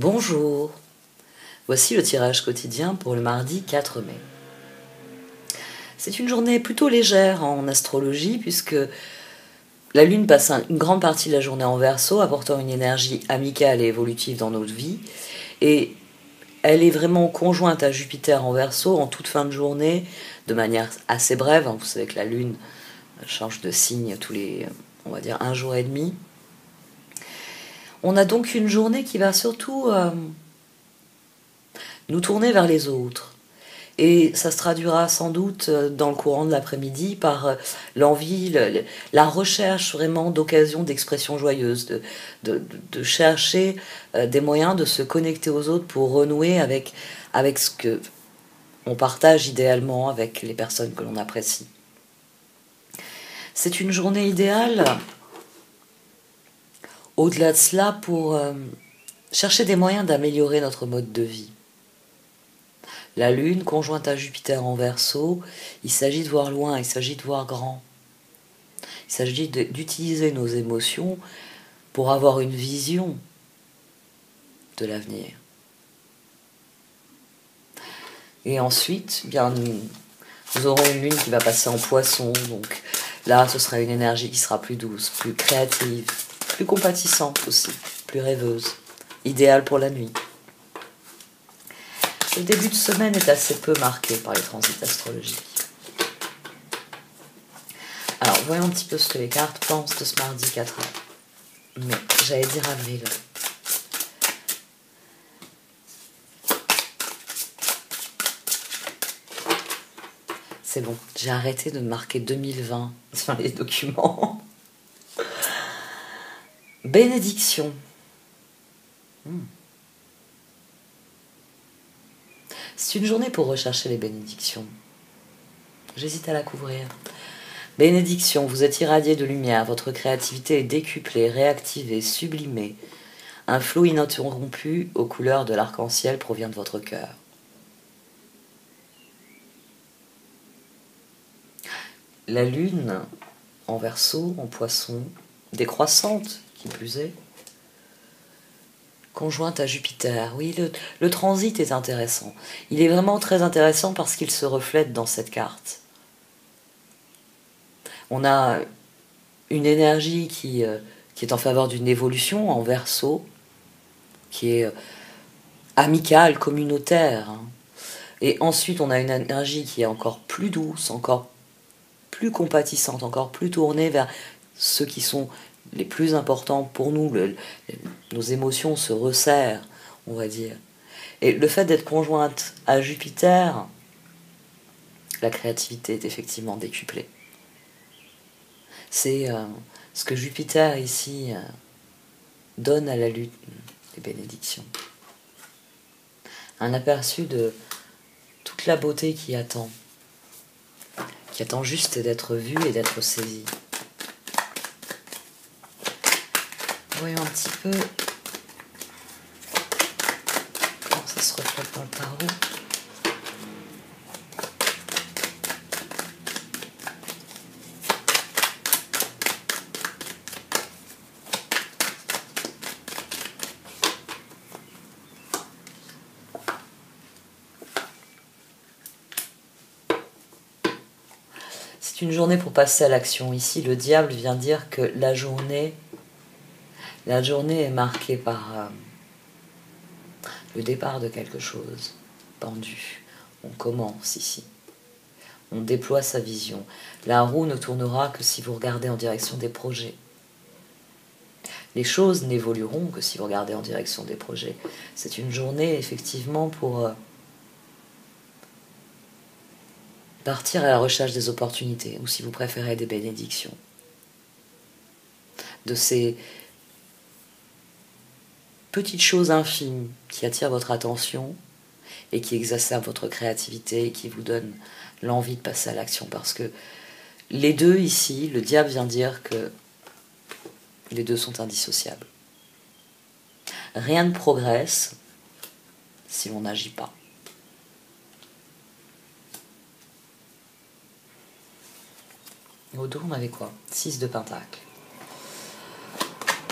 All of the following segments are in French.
Bonjour, voici le tirage quotidien pour le mardi 4 mai. C'est une journée plutôt légère en astrologie puisque la Lune passe une grande partie de la journée en verso, apportant une énergie amicale et évolutive dans notre vie. Et elle est vraiment conjointe à Jupiter en verso en toute fin de journée, de manière assez brève. Vous savez que la Lune change de signe tous les, on va dire, un jour et demi. On a donc une journée qui va surtout euh, nous tourner vers les autres. Et ça se traduira sans doute euh, dans le courant de l'après-midi par euh, l'envie, la recherche vraiment d'occasions d'expression joyeuse, de, chercher des moyens de se connecter aux autres pour renouer avec, avec ce que on partage idéalement avec les personnes que l'on apprécie. C'est une journée idéale au-delà de cela, pour euh, chercher des moyens d'améliorer notre mode de vie. La Lune, conjointe à Jupiter en verso, il s'agit de voir loin, il s'agit de voir grand. Il s'agit d'utiliser nos émotions pour avoir une vision de l'avenir. Et ensuite, bien, nous aurons une lune qui va passer en poisson, donc là, ce sera une énergie qui sera plus douce, plus créative, plus compatissante aussi, plus rêveuse, idéale pour la nuit. Le début de semaine est assez peu marqué par les transits astrologiques. Alors, voyons un petit peu ce que les cartes pensent de ce mardi 4 mai. J'allais dire avril. C'est bon, j'ai arrêté de marquer 2020 sur les documents. Bénédiction. Hmm. C'est une journée pour rechercher les bénédictions. J'hésite à la couvrir. Bénédiction, vous êtes irradié de lumière, votre créativité est décuplée, réactivée, sublimée. Un flot ininterrompu aux couleurs de l'arc-en-ciel provient de votre cœur. La lune en verso, en poisson, décroissante, qui plus est. Conjointe à Jupiter. Oui, le, transit est intéressant. Il est vraiment très intéressant parce qu'il se reflète dans cette carte. On a une énergie qui, euh, est en faveur d'une évolution en verso, qui est euh, amicale, communautaire. Hein. Et ensuite, on a une énergie qui est encore plus douce, encore plus compatissante, encore plus tournée vers ceux qui sont les plus importants pour nous, nos émotions se resserrent, on va dire. Et le fait d'être conjointe à Jupiter, la créativité est effectivement décuplée. C'est euh, ce que Jupiter ici euh, donne à la lutte des bénédictions. Un aperçu de toute la beauté qui attend, qui attend juste d'être vue et d'être saisie. Voyons un petit peu ça se dans le tarot. C'est une journée pour passer à l'action. Ici, le diable vient dire que la journée la journée est marquée par euh, le départ de quelque chose, pendu. On commence ici. On déploie sa vision. La roue ne tournera que si vous regardez en direction des projets. Les choses n'évolueront que si vous regardez en direction des projets. C'est une journée effectivement pour euh, partir à la recherche des opportunités, ou si vous préférez des bénédictions. De ces petites choses infimes qui attirent votre attention et qui exacerbent votre créativité et qui vous donnent l'envie de passer à l'action. Parce que les deux ici, le diable vient dire que les deux sont indissociables. Rien ne progresse si l'on n'agit pas. Au dos, on avait quoi? 6 de pentacle.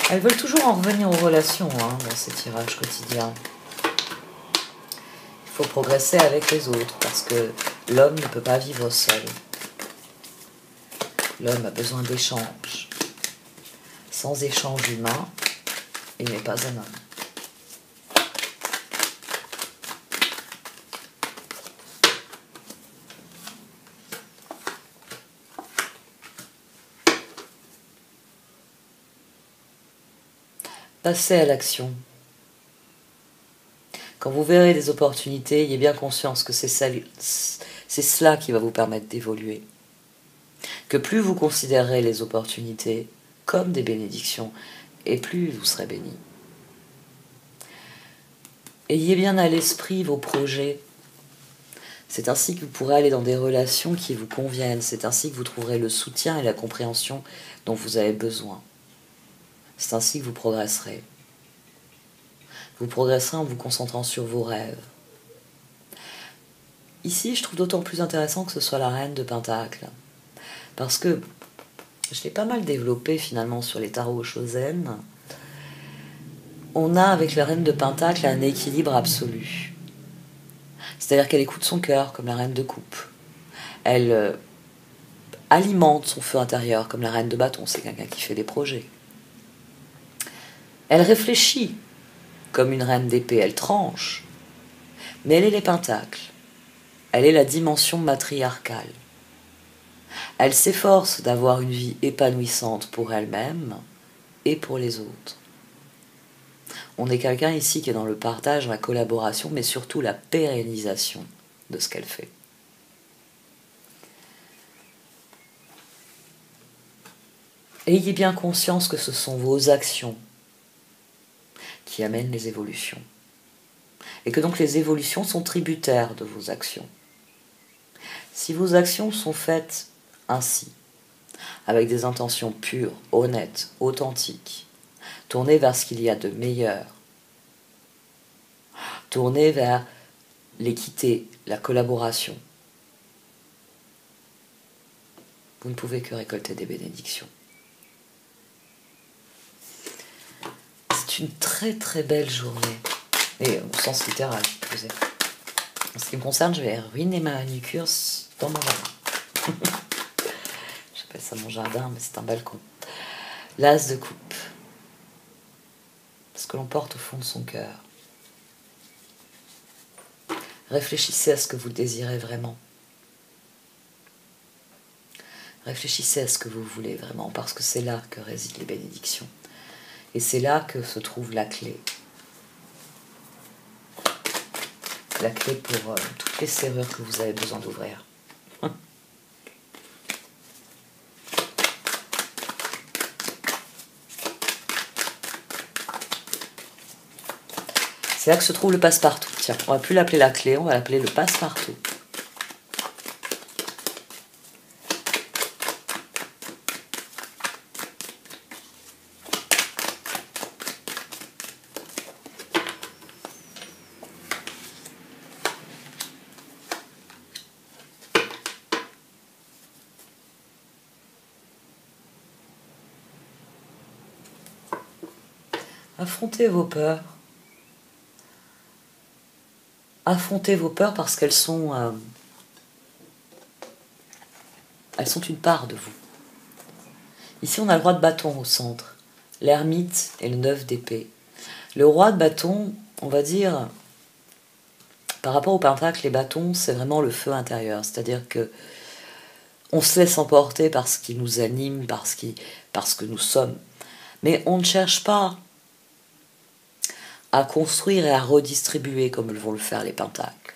Elles veulent toujours en revenir aux relations hein, dans ces tirages quotidiens. Il faut progresser avec les autres parce que l'homme ne peut pas vivre seul. L'homme a besoin d'échanges. Sans échange humain, il n'est pas un homme. Passez à l'action. Quand vous verrez des opportunités, ayez bien conscience que c'est cela qui va vous permettre d'évoluer. Que plus vous considérerez les opportunités comme des bénédictions, et plus vous serez béni. Ayez bien à l'esprit vos projets. C'est ainsi que vous pourrez aller dans des relations qui vous conviennent. C'est ainsi que vous trouverez le soutien et la compréhension dont vous avez besoin. C'est ainsi que vous progresserez. Vous progresserez en vous concentrant sur vos rêves. Ici, je trouve d'autant plus intéressant que ce soit la reine de Pentacle. Parce que je l'ai pas mal développé finalement sur les tarots Chosen. On a avec la reine de Pentacle un équilibre absolu. C'est-à-dire qu'elle écoute son cœur comme la reine de coupe. Elle euh, alimente son feu intérieur comme la reine de bâton. C'est quelqu'un qui fait des projets. Elle réfléchit comme une reine d'épée, elle tranche. Mais elle est les pentacles. Elle est la dimension matriarcale. Elle s'efforce d'avoir une vie épanouissante pour elle-même et pour les autres. On est quelqu'un ici qui est dans le partage, la collaboration, mais surtout la pérennisation de ce qu'elle fait. Ayez bien conscience que ce sont vos actions qui amènent les évolutions. Et que donc les évolutions sont tributaires de vos actions. Si vos actions sont faites ainsi, avec des intentions pures, honnêtes, authentiques, tournées vers ce qu'il y a de meilleur, tournées vers l'équité, la collaboration, vous ne pouvez que récolter des bénédictions. Une très très belle journée. Et au sens littéral, je En ce qui me concerne, je vais ruiner ma manucure dans mon jardin. J'appelle ça mon jardin, mais c'est un balcon. L'as de coupe. Ce que l'on porte au fond de son cœur. Réfléchissez à ce que vous désirez vraiment. Réfléchissez à ce que vous voulez vraiment, parce que c'est là que résident les bénédictions. Et c'est là que se trouve la clé. La clé pour euh, toutes les serrures que vous avez besoin d'ouvrir. C'est là que se trouve le passe-partout. Tiens, on va plus l'appeler la clé, on va l'appeler le passe-partout. Affrontez vos peurs. Affrontez vos peurs parce qu'elles sont, euh, elles sont une part de vous. Ici, on a le roi de bâton au centre, l'ermite et le neuf d'épée. Le roi de bâton, on va dire, par rapport au pentacle, les bâtons, c'est vraiment le feu intérieur. C'est-à-dire que on se laisse emporter par ce qui nous anime, par parce que nous sommes. Mais on ne cherche pas à construire et à redistribuer comme vont le faire les pentacles.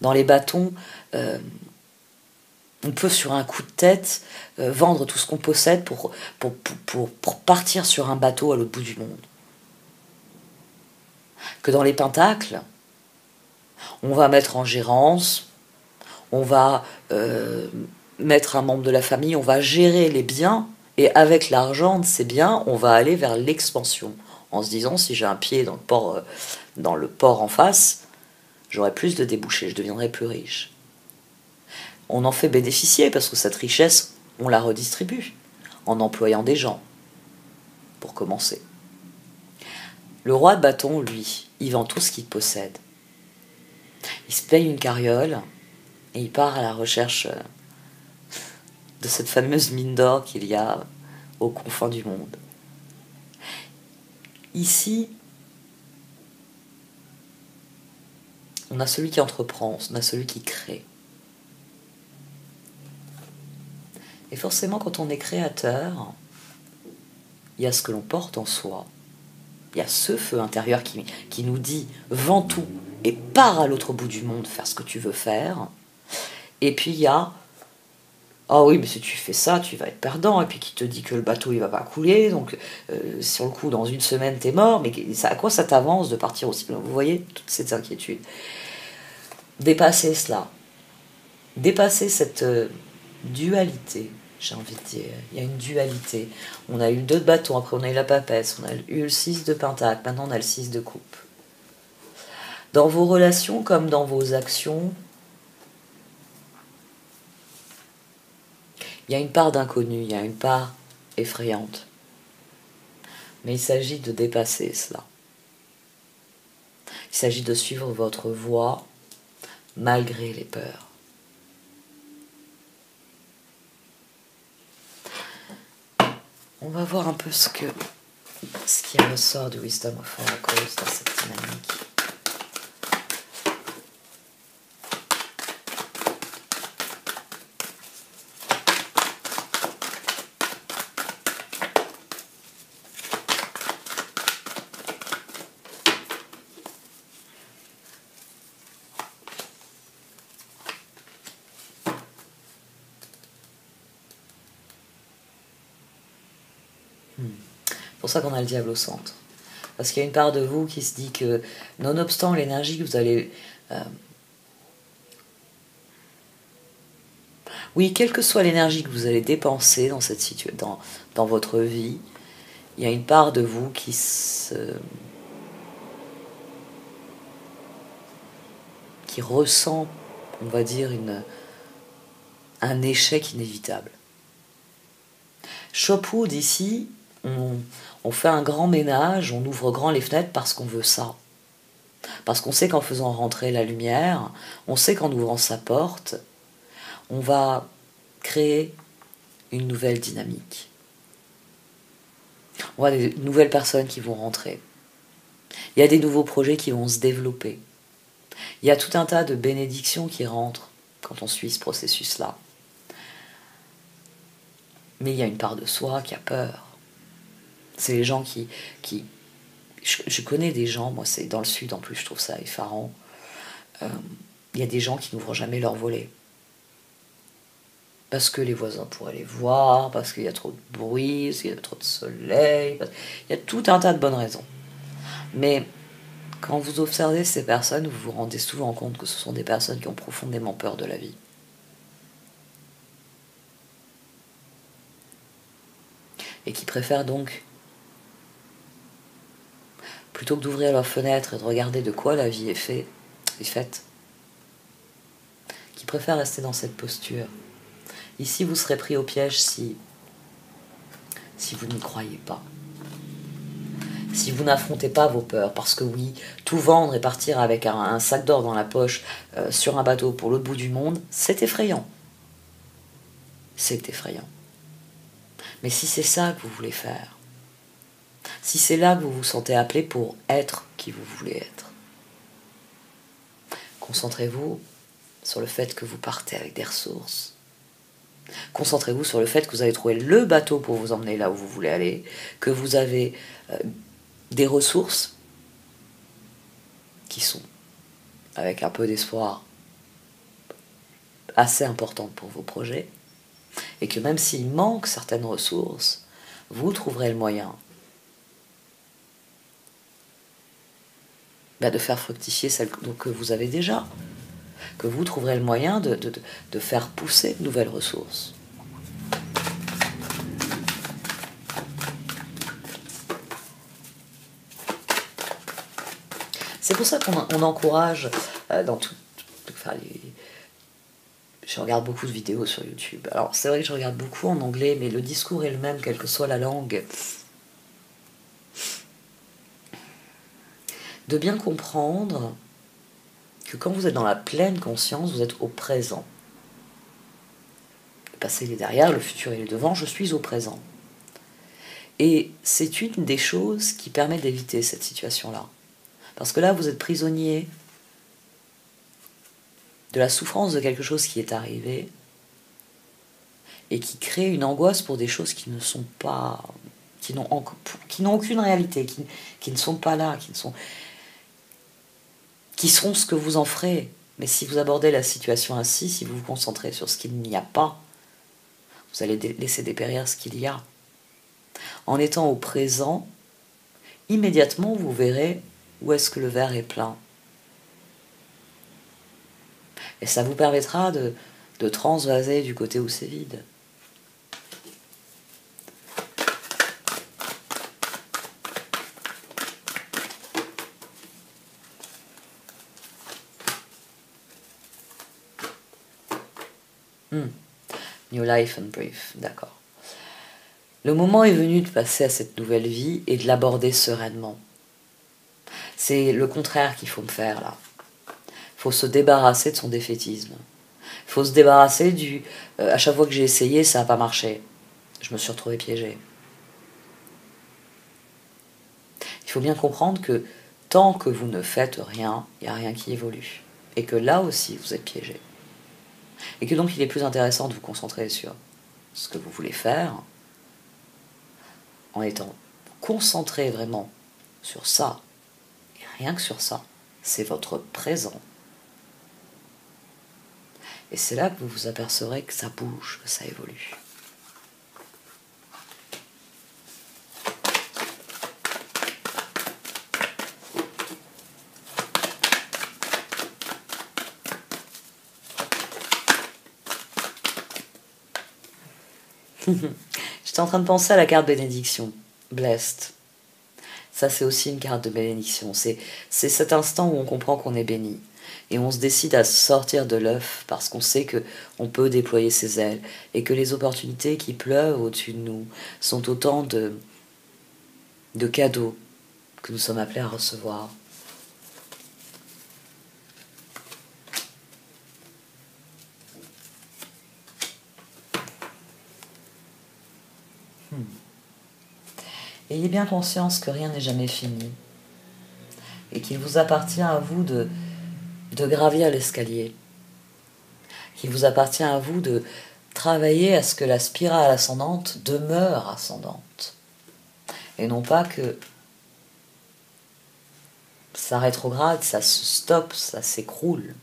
Dans les bâtons, euh, on peut sur un coup de tête euh, vendre tout ce qu'on possède pour, partir sur un bateau à l'autre bout du monde. Que dans les pentacles, on va mettre en gérance, on va euh, mettre un membre de la famille, on va gérer les biens, et avec l'argent de ces biens, on va aller vers l'expansion en se disant si j'ai un pied dans le port, euh, dans le port en face, j'aurai plus de débouchés, je deviendrai plus riche. On en fait bénéficier parce que cette richesse, on la redistribue en employant des gens pour pour commencer. Le roi de bâton, lui, il vend tout ce qu'il possède. Il se paye une carriole et il part à la recherche euh, de cette fameuse mine d'or qu'il y a aux confins du monde. Ici, on a celui qui entreprend, on a celui qui crée. Et forcément, quand on est créateur, il y a ce que l'on porte en soi. Il y a ce feu intérieur qui, nous dit vends tout et pars à l'autre bout du monde faire ce que tu veux faire. Et puis il y a ah oui, mais si tu fais ça, tu vas être perdant. Et puis qui te dit que le bateau il va pas couler, donc euh, sur le coup dans une semaine t'es mort. Mais ça, à quoi ça t'avance de partir aussi Vous voyez toutes ces inquiétudes. Dépasser cela, dépasser cette euh, dualité, j'ai envie de dire. Il y a une dualité. On a eu deux de bâton, après on a eu la papesse, on a eu le 6 de pentacle, maintenant on a le 6 de coupe. Dans vos relations comme dans vos actions, il y a une part d'inconnu, il y a une part effrayante. Mais il s'agit de dépasser cela. Il s'agit de suivre votre voie malgré les peurs. On va voir un peu ce, qui ressort du Wisdom of Oracles dans cette dynamique. Pour ça qu'on a le diable au centre. Parce qu'il y a une part de vous qui se dit que, nonobstant l'énergie que vous allez... Euh, oui, quelle que soit l'énergie que vous allez dépenser dans, cette dans, dans votre vie, il y a une part de vous qui se... qui ressent, on va dire, une, un échec inévitable. Shopwood ici, on, fait un grand ménage, on ouvre grand les fenêtres parce qu'on veut ça. Parce qu'on sait qu'en faisant rentrer la lumière, on sait qu'en ouvrant sa porte, on va créer une nouvelle dynamique. On voit des nouvelles personnes qui vont rentrer. Il y a des nouveaux projets qui vont se développer. Il y a tout un tas de bénédictions qui rentrent quand on suit ce processus-là. Mais il y a une part de soi qui a peur. C'est les gens qui. qui je, connais des gens, moi c'est dans le sud en plus, je trouve ça effarant. Euh, il y a des gens qui n'ouvrent jamais leur volet. Parce que les voisins pourraient les voir, parce qu'il y a trop de bruit, parce qu'il y a trop de soleil. Il y a tout un tas de bonnes raisons. Mais quand vous observez ces personnes, vous vous rendez souvent compte que ce sont des personnes qui ont profondément peur de la vie. Et qui préfèrent donc plutôt que d'ouvrir leur fenêtre et de regarder de quoi la vie est faite, qui préfèrent rester dans cette posture. Ici, vous serez pris au piège si, si vous n'y croyez pas. Si vous n'affrontez pas vos peurs, parce que oui, tout vendre et partir avec un, sac d'or dans la poche euh, sur un bateau pour l'autre bout du monde, c'est effrayant. C'est effrayant. Mais si c'est ça que vous voulez faire, si c'est là que vous vous sentez appelé pour être qui vous voulez être. Concentrez-vous sur le fait que vous partez avec des ressources. Concentrez-vous sur le fait que vous avez trouvé le bateau pour vous emmener là où vous voulez aller, que vous avez euh, des ressources qui sont, avec un peu d'espoir, assez importantes pour vos projets, et que même s'il manque certaines ressources, vous trouverez le moyen Bah, de faire fructifier celles que vous avez déjà, que vous trouverez le moyen de, de faire pousser de nouvelles ressources. C'est pour ça qu'on encourage euh, dans tout. je regarde beaucoup de vidéos sur YouTube. Alors c'est vrai que je regarde beaucoup en anglais, mais le discours est le même, quelle que soit la langue. De bien comprendre que quand vous êtes dans la pleine conscience, vous êtes au présent. Le passé est derrière, le futur est devant, je suis au présent. Et c'est une des choses qui permet d'éviter cette situation-là. Parce que là, vous êtes prisonnier de la souffrance de quelque chose qui est arrivé et qui crée une angoisse pour des choses qui ne sont pas qui n'ont aucune réalité qui, qui, ne sont pas là qui ne sont qui seront ce que vous en ferez. Mais si vous abordez la situation ainsi si vous vous concentrez sur ce qu'il n'y a pas vous allez laisser dépérir ce qu'il y a. En étant au présent immédiatement vous verrez où est-ce que le verre est plein. Et ça vous permettra de, de transvaser du côté où c'est vide. Life and brief, d'accord. Le moment est venu de passer à cette nouvelle vie et de l'aborder sereinement. C'est le contraire qu'il faut me faire là faut se débarrasser de son défaitisme. Il faut se débarrasser du euh, à chaque fois que j'ai essayé, ça n'a pas marché. Je me suis retrouvé piégé. Il faut bien comprendre que tant que vous ne faites rien, il n'y a rien qui évolue. Et que là aussi, vous êtes piégé. Et que donc il est plus intéressant de vous concentrer sur ce que vous voulez faire, en étant concentré vraiment sur ça, et rien que sur ça, c'est votre présent. Et c'est là que vous vous apercevrez que ça bouge, que ça évolue. J'étais en train de penser à la carte bénédiction, blessed. Ça, c'est aussi une carte de bénédiction. C'est cet instant où on comprend qu'on est béni et on se décide à sortir de l'œuf parce qu'on sait que on peut déployer ses ailes et que les opportunités qui pleuvent au-dessus de nous sont autant de cadeaux que nous sommes appelés à recevoir. Ayez bien conscience que rien n'est jamais fini et qu'il vous appartient à vous de gravir l'escalier. qu'il vous appartient à vous de travailler à ce que la spirale ascendante demeure ascendante. Et non pas que ça rétrograde, ça se stoppe, ça s'écroule.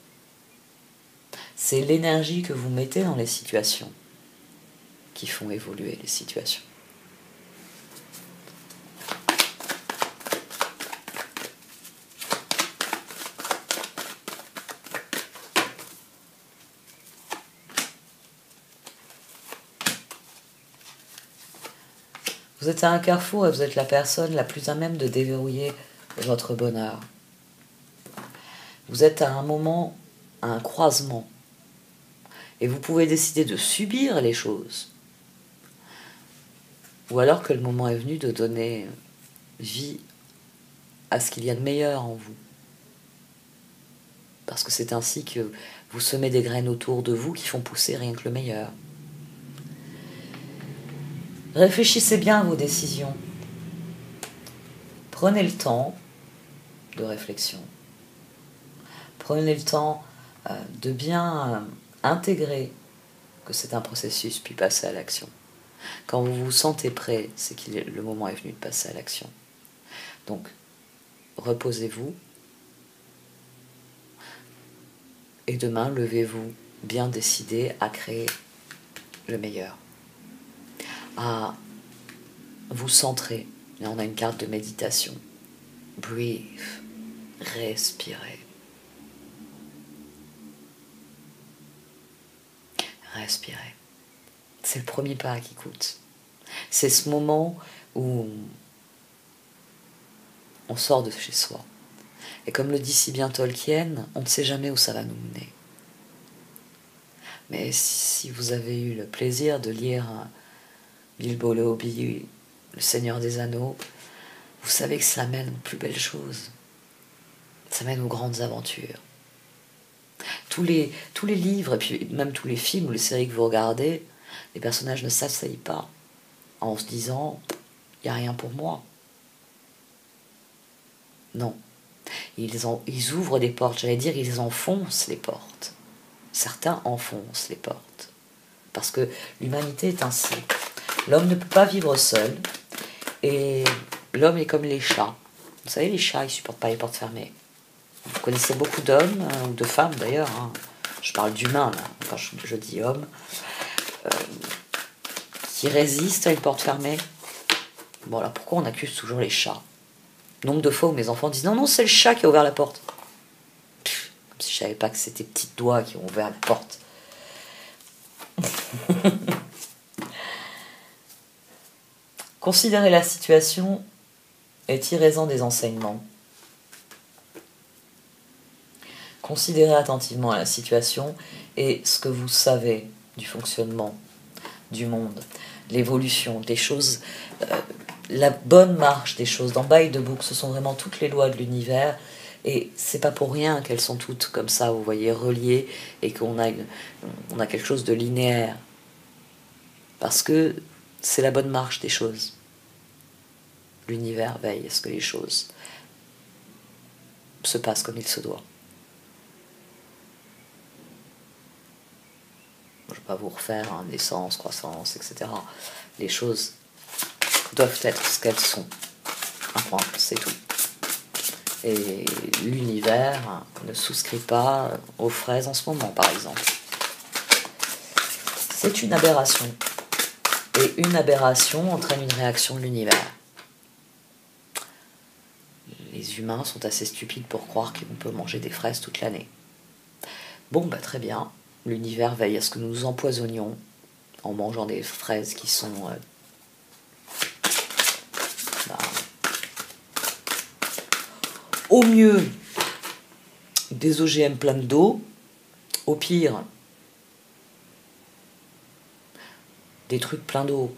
C'est l'énergie que vous mettez dans les situations qui font évoluer les situations. Vous êtes à un carrefour et vous êtes la personne la plus à même de déverrouiller votre bonheur. Vous êtes à un moment, à un croisement. Et vous pouvez décider de subir les choses. Ou alors que le moment est venu de donner vie à ce qu'il y a de meilleur en vous. Parce que c'est ainsi que vous semez des graines autour de vous qui font pousser rien que le meilleur. Réfléchissez bien à vos décisions. Prenez le temps de réflexion. Prenez le temps euh, de bien euh, intégrer que c'est un processus puis passer à l'action. Quand vous vous sentez prêt, c'est que le moment est venu de passer à l'action. Donc, reposez-vous et demain, levez-vous bien décidé à créer le meilleur à vous centrer. On a une carte de méditation. Breathe. Respirez. Respirez. C'est le premier pas qui coûte. C'est ce moment où on sort de chez soi. Et comme le dit si bien Tolkien, on ne sait jamais où ça va nous mener. Mais si vous avez eu le plaisir de lire Bilbo le Hobbit, le Seigneur des Anneaux, vous savez que ça mène aux plus belles choses. Ça mène aux grandes aventures. Tous les, livres, et puis même tous les films ou les séries que vous regardez, les personnages ne s'asseyent pas en se disant il n'y a rien pour moi. Non. Ils, ils ouvrent des portes, j'allais dire, ils enfoncent les portes. Certains enfoncent les portes. Parce que l'humanité est ainsi. L'homme ne peut pas vivre seul. Et l'homme est comme les chats. Vous savez, les chats, ils supportent pas les portes fermées. Vous connaissez beaucoup d'hommes, hein, ou de femmes d'ailleurs. Hein. Je parle d'humains, là, quand je, dis homme. Euh, qui résistent à une porte fermée. Bon, alors pourquoi on accuse toujours les chats? Nombre de fois où mes enfants disent non, non, c'est le chat qui a ouvert la porte. comme si je savais pas que c'était petits doigts qui ont ouvert la porte. Considérez la situation et tirez-en des enseignements. Considérez attentivement la situation et ce que vous savez du fonctionnement du monde, l'évolution des choses, euh, la bonne marche des choses. Dans By the Book, ce sont vraiment toutes les lois de l'univers. Et c'est pas pour rien qu'elles sont toutes comme ça, vous voyez, reliées et qu'on a, on a quelque chose de linéaire. Parce que c'est la bonne marche des choses. L'univers veille à ce que les choses se passent comme il se doit. Je ne vais pas vous refaire hein, naissance, croissance, etc. Les choses doivent être ce qu'elles sont. Un point, c'est tout. Et l'univers ne souscrit pas aux fraises en ce moment, par exemple. C'est une aberration. Et une aberration entraîne une réaction de l'univers. Les humains sont assez stupides pour croire qu'on peut manger des fraises toute l'année. Bon, bah très bien. L'univers veille à ce que nous nous empoisonnions en mangeant des fraises qui sont euh, Au mieux, des OGM pleins d'eau. Au pire, des trucs pleins d'eau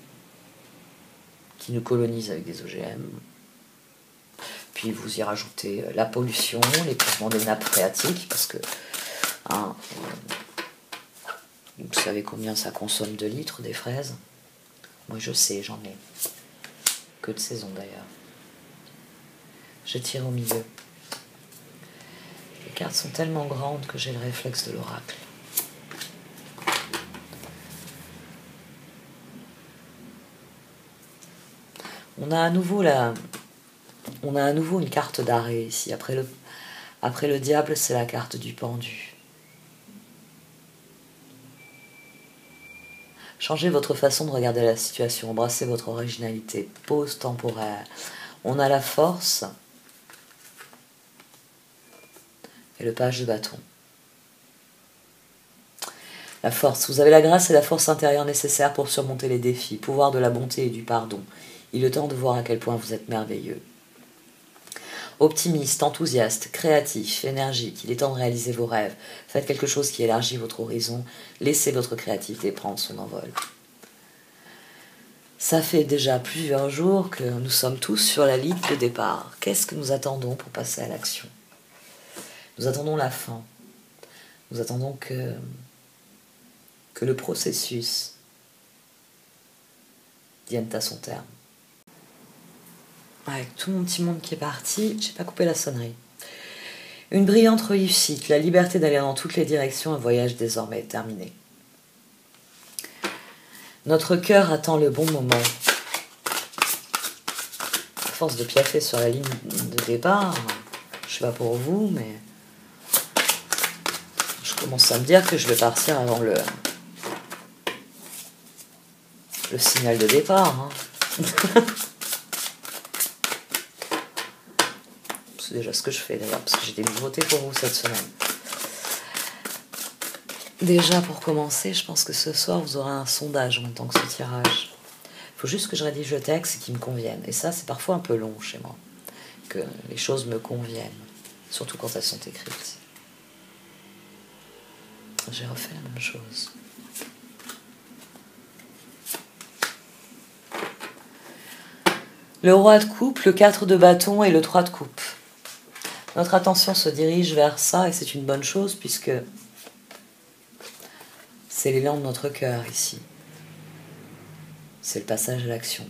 qui nous colonisent avec des OGM. Puis vous y rajoutez la pollution, l'épuisement des nappes phréatiques, parce que hein, vous savez combien ça consomme de litres des fraises? Moi je sais, j'en ai. Que de saison d'ailleurs. Je tire au milieu. Les cartes sont tellement grandes que j'ai le réflexe de l'oracle. On a à nouveau une carte d'arrêt ici. Après le, après le diable, c'est la carte du pendu. Changez votre façon de regarder la situation, embrassez votre originalité, pause temporaire. On a la force et le page de bâton. La force. Vous avez la grâce et la force intérieure nécessaires pour surmonter les défis, pouvoir de la bonté et du pardon. Il est temps de voir à quel point vous êtes merveilleux. Optimiste, enthousiaste, créatif, énergique, il est temps de réaliser vos rêves. Faites quelque chose qui élargit votre horizon. Laissez votre créativité prendre son envol. Ça fait déjà plusieurs jours que nous sommes tous sur la ligne de départ. Qu'est-ce que nous attendons pour passer à l'action? Nous attendons la fin. Nous attendons que, le processus vienne à son terme. Avec tout mon petit monde qui est parti, j'ai pas coupé la sonnerie. Une brillante réussite, la liberté d'aller dans toutes les directions, un voyage désormais terminé. Notre cœur attend le bon moment. À force de piaffer sur la ligne de départ, je sais pas pour vous, mais commence à me dire que je vais partir avant le, le signal de départ. Hein. Déjà ce que je fais d'ailleurs, parce que j'ai des nouveautés pour vous cette semaine. Déjà, pour commencer, je pense que ce soir, vous aurez un sondage en tant que ce tirage. Il faut juste que je rédige le texte et qu'il me convienne. Et ça, c'est parfois un peu long chez moi. Que les choses me conviennent, surtout quand elles sont écrites j'ai refait la même chose. Le roi de coupe, le 4 de bâton et le 3 de coupe. Notre attention se dirige vers ça et c'est une bonne chose puisque c'est l'élan de notre cœur ici. C'est le passage à l'action.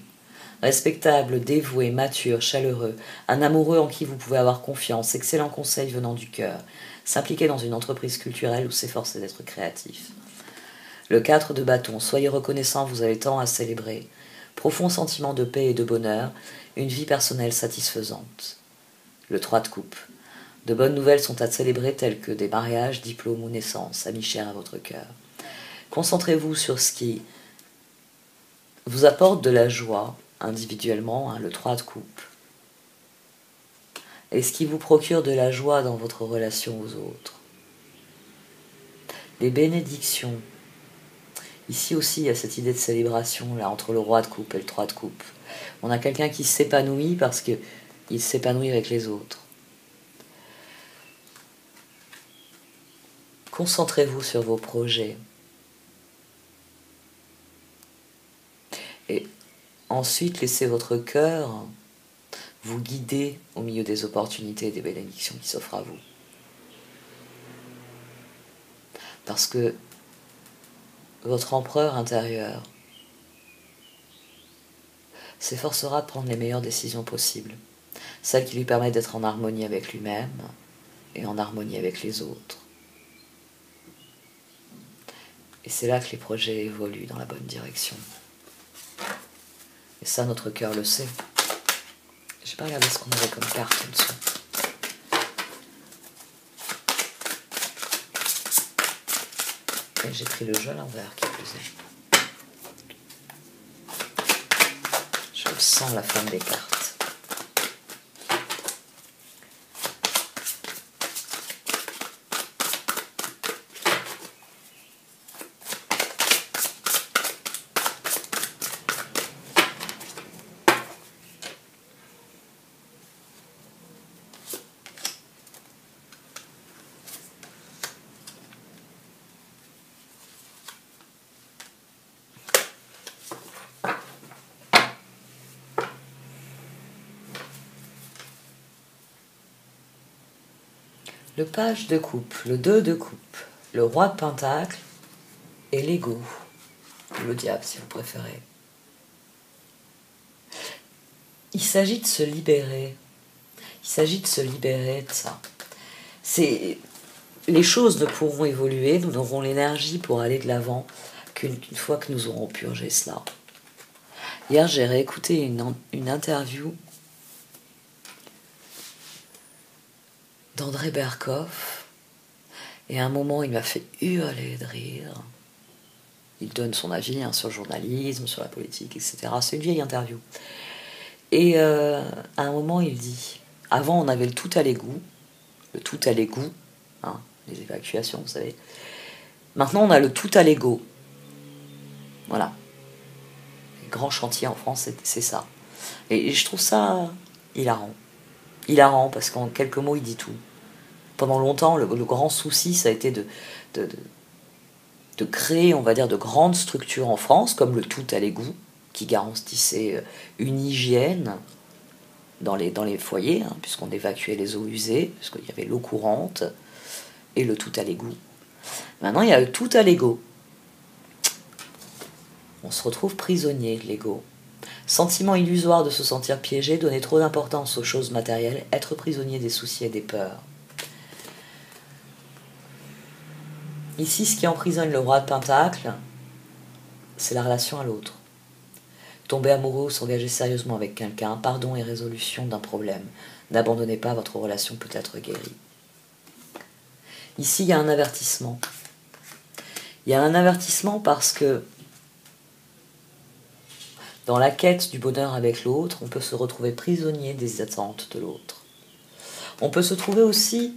Respectable, dévoué, mature, chaleureux, un amoureux en qui vous pouvez avoir confiance, excellent conseil venant du cœur, s'impliquer dans une entreprise culturelle ou s'efforcer d'être créatif. Le 4 de bâton, soyez reconnaissant, vous avez tant à célébrer. Profond sentiment de paix et de bonheur, une vie personnelle satisfaisante. Le 3 de coupe, de bonnes nouvelles sont à célébrer telles que des mariages, diplômes ou naissances, amis chers à votre cœur. Concentrez-vous sur ce qui vous apporte de la joie individuellement, hein, le 3 de coupe. Et ce qui vous procure de la joie dans votre relation aux autres. Les bénédictions. Ici aussi, il y a cette idée de célébration là entre le roi de coupe et le 3 de coupe. On a quelqu'un qui s'épanouit parce qu'il s'épanouit avec les autres. Concentrez-vous sur vos projets. Et ensuite, laissez votre cœur vous guider au milieu des opportunités et des bénédictions qui s'offrent à vous. Parce que votre empereur intérieur s'efforcera de prendre les meilleures décisions possibles, celles qui lui permettent d'être en harmonie avec lui-même et en harmonie avec les autres. Et c'est là que les projets évoluent dans la bonne direction. Et ça, notre cœur le sait. J'ai pas regardé ce qu'on avait comme carte en dessous. J'ai pris le jeu à l'envers qui plus. Je sens la fin des cartes. Le page de coupe, le 2 de coupe, le roi de pentacle et l'ego, le diable si vous préférez. Il s'agit de se libérer. Il s'agit de se libérer de ça. C'est les choses ne pourront évoluer, nous n'aurons l'énergie pour aller de l'avant qu'une fois que nous aurons purgé cela. Hier, j'ai réécouté une, une interview d'André Berkoff. Et à un moment, il m'a fait hurler de rire. Il donne son avis hein, sur le journalisme, sur la politique, etc. C'est une vieille interview. Et euh, à un moment, il dit Avant, on avait le tout à l'égout, le tout à l'égout, hein, les évacuations, vous savez. Maintenant, on a le tout à l'ego. Voilà. Les grands chantiers en France, c'est ça. Et je trouve ça hilarant hilarant parce qu'en quelques mots, il dit tout. Pendant longtemps, le, grand souci, ça a été de, créer, on va dire, de grandes structures en France, comme le tout à l'égout, qui garantissait euh, une hygiène dans les, dans les foyers, hein, puisqu'on évacuait les eaux usées, puisqu'il y avait l'eau courante, et le tout à l'égout. Maintenant, il y a le tout à l'ego. On se retrouve prisonnier de l'ego. Sentiment illusoire de se sentir piégé, donner trop d'importance aux choses matérielles, être prisonnier des soucis et des peurs. Ici, ce qui emprisonne le roi de Pentacle, c'est la relation à l'autre. Tomber amoureux ou s'engager sérieusement avec quelqu'un, pardon et résolution d'un problème. N'abandonnez pas, votre relation peut être guérie. Ici, il y a un avertissement. Il y a un avertissement parce que dans la quête du bonheur avec l'autre, on peut se retrouver prisonnier des attentes de l'autre. On peut se trouver aussi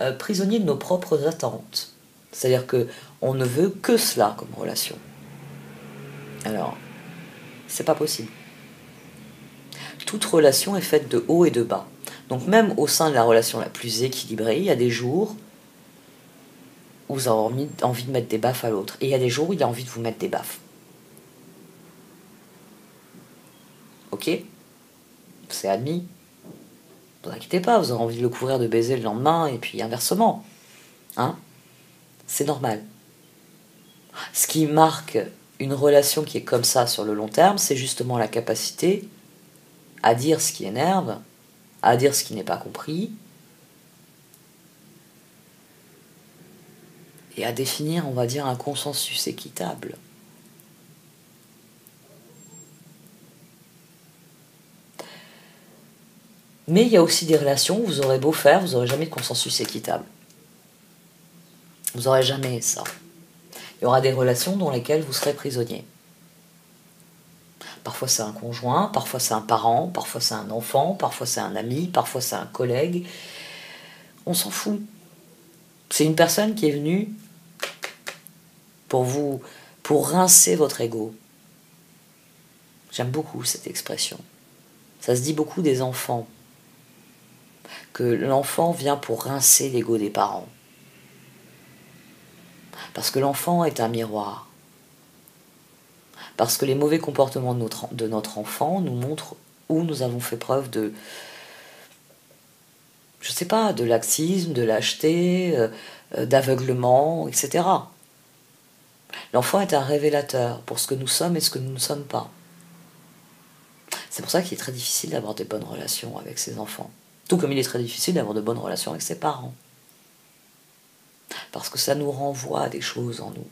euh, prisonnier de nos propres attentes. C'est-à-dire que on ne veut que cela comme relation. Alors, c'est pas possible. Toute relation est faite de haut et de bas. Donc même au sein de la relation la plus équilibrée, il y a des jours où vous avez envie de mettre des baffes à l'autre. Et il y a des jours où il a envie de vous mettre des baffes. Ok? C'est admis. Ne vous inquiétez pas, vous aurez envie de le couvrir de baiser le lendemain, et puis inversement. Hein? C'est normal. Ce qui marque une relation qui est comme ça sur le long terme, c'est justement la capacité à dire ce qui énerve, à dire ce qui n'est pas compris, et à définir, on va dire, un consensus équitable. Mais il y a aussi des relations où vous aurez beau faire, vous n'aurez jamais de consensus équitable. Vous n'aurez jamais ça. Il y aura des relations dans lesquelles vous serez prisonnier. Parfois c'est un conjoint, parfois c'est un parent, parfois c'est un enfant, parfois c'est un ami, parfois c'est un collègue. On s'en fout. C'est une personne qui est venue pour vous, pour rincer votre ego. J'aime beaucoup cette expression. Ça se dit beaucoup des enfants. Que l'enfant vient pour rincer l'ego des parents. Parce que l'enfant est un miroir. Parce que les mauvais comportements de notre, de notre enfant nous montrent où nous avons fait preuve de, je sais pas, de laxisme, de lâcheté, euh, euh, d'aveuglement, etc. L'enfant est un révélateur pour ce que nous sommes et ce que nous ne sommes pas. C'est pour ça qu'il est très difficile d'avoir des bonnes relations avec ses enfants. Tout comme il est très difficile d'avoir de bonnes relations avec ses parents parce que ça nous renvoie à des choses en nous.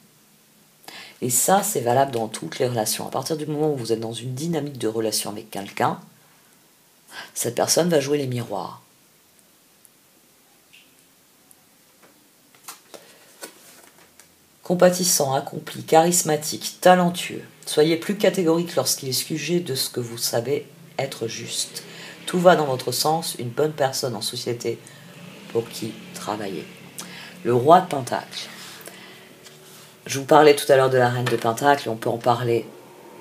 Et ça, c'est valable dans toutes les relations. À partir du moment où vous êtes dans une dynamique de relation avec quelqu'un, cette personne va jouer les miroirs. Compatissant, accompli, charismatique, talentueux, soyez plus catégorique lorsqu'il est sujet de ce que vous savez être juste. Tout va dans votre sens, une bonne personne en société pour qui travailler le roi de Pentacle. Je vous parlais tout à l'heure de la reine de Pentacle, on peut en parler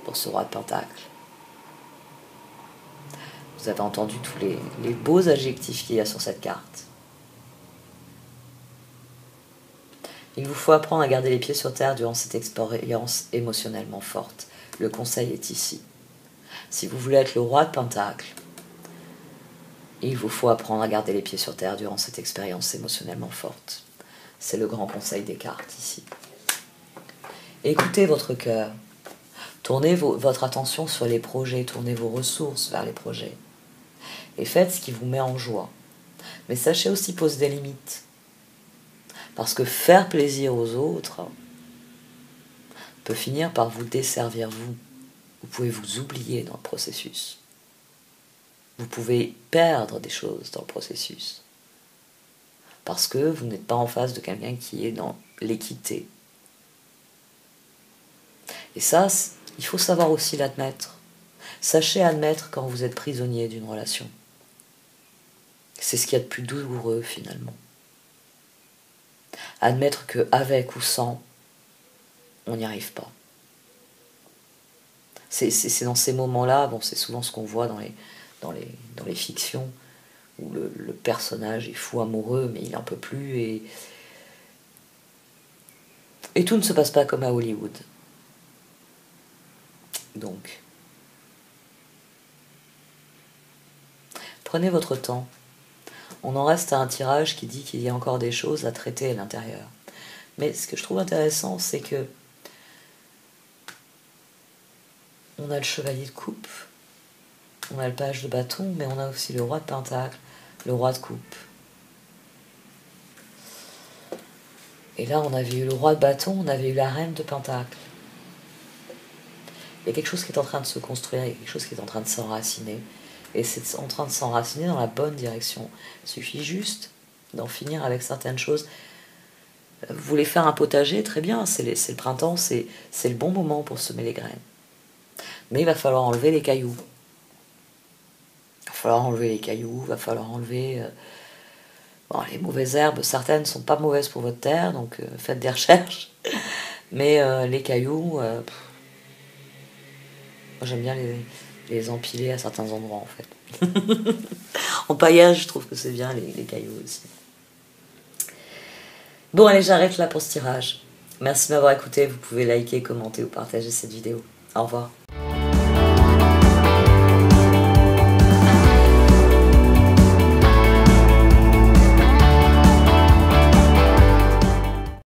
pour ce roi de Pentacle. Vous avez entendu tous les, les beaux adjectifs qu'il y a sur cette carte. Il vous faut apprendre à garder les pieds sur terre durant cette expérience émotionnellement forte. Le conseil est ici. Si vous voulez être le roi de Pentacle, il vous faut apprendre à garder les pieds sur terre durant cette expérience émotionnellement forte. C'est le grand conseil des cartes ici. Écoutez votre cœur. Tournez votre attention sur les projets, tournez vos ressources vers les projets. Et faites ce qui vous met en joie. Mais sachez aussi poser des limites. Parce que faire plaisir aux autres peut finir par vous desservir vous. Vous pouvez vous oublier dans le processus. Vous pouvez perdre des choses dans le processus parce que vous n'êtes pas en face de quelqu'un qui est dans l'équité. Et ça, il faut savoir aussi l'admettre. Sachez admettre quand vous êtes prisonnier d'une relation. C'est ce qu'il y a de plus douloureux finalement. Admettre que avec ou sans, on n'y arrive pas. C'est dans ces moments-là, bon, c'est souvent ce qu'on voit dans les, dans, les, dans les fictions, où le, personnage est fou amoureux, mais il n'en peut plus, et, et tout ne se passe pas comme à Hollywood. Donc, prenez votre temps. On en reste à un tirage qui dit qu'il y a encore des choses à traiter à l'intérieur. Mais ce que je trouve intéressant, c'est que on a le chevalier de coupe, on a le page de bâton, mais on a aussi le roi de pentacle, le roi de coupe. Et là, on avait eu le roi de bâton, on avait eu la reine de pentacle. Il y a quelque chose qui est en train de se construire, il y a quelque chose qui est en train de s'enraciner. Et c'est en train de s'enraciner dans la bonne direction. Il suffit juste d'en finir avec certaines choses. Vous voulez faire un potager, très bien, c'est le printemps, c'est le bon moment pour semer les graines. Mais il va falloir enlever les cailloux falloir enlever les cailloux, va falloir enlever euh, les mauvaises herbes. Certaines sont pas mauvaises pour votre terre, donc euh, faites des recherches. Mais euh, les cailloux, j'aime bien les, les, empiler à certains endroits en fait. en paillage, je trouve que c'est bien les, les cailloux aussi. Bon, allez, j'arrête là pour ce tirage. Merci de m'avoir écouté. Vous pouvez liker, commenter ou partager cette vidéo. Au revoir.